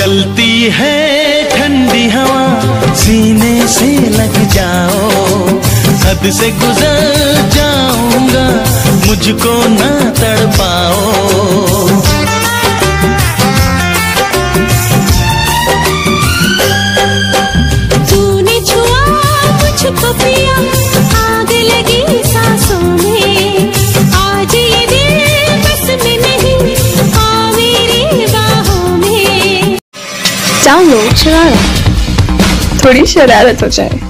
चलती है ठंडी हवा, सीने से लग जाओ, हद से गुजर जाऊँगा, मुझको ना तड़पाओ। तूने छुआ मुझको पिया डाउनलोड शरारा थोड़ी शरारत हो जाए।